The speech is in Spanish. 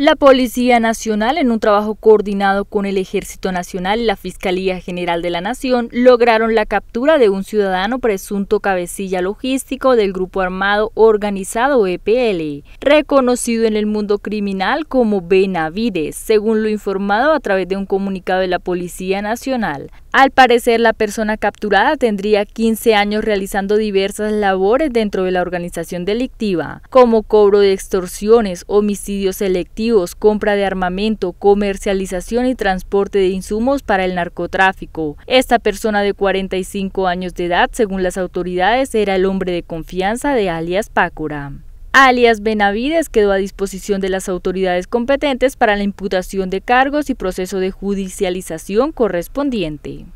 La Policía Nacional, en un trabajo coordinado con el Ejército Nacional y la Fiscalía General de la Nación, lograron la captura de un ciudadano presunto cabecilla logístico del grupo armado organizado EPL, reconocido en el mundo criminal como Benavides, según lo informado a través de un comunicado de la Policía Nacional. Al parecer, la persona capturada tendría 15 años realizando diversas labores dentro de la organización delictiva, como cobro de extorsiones, homicidios selectivos, compra de armamento, comercialización y transporte de insumos para el narcotráfico. Esta persona de 45 años de edad, según las autoridades, era el hombre de confianza de alias Pácora alias Benavides quedó a disposición de las autoridades competentes para la imputación de cargos y proceso de judicialización correspondiente.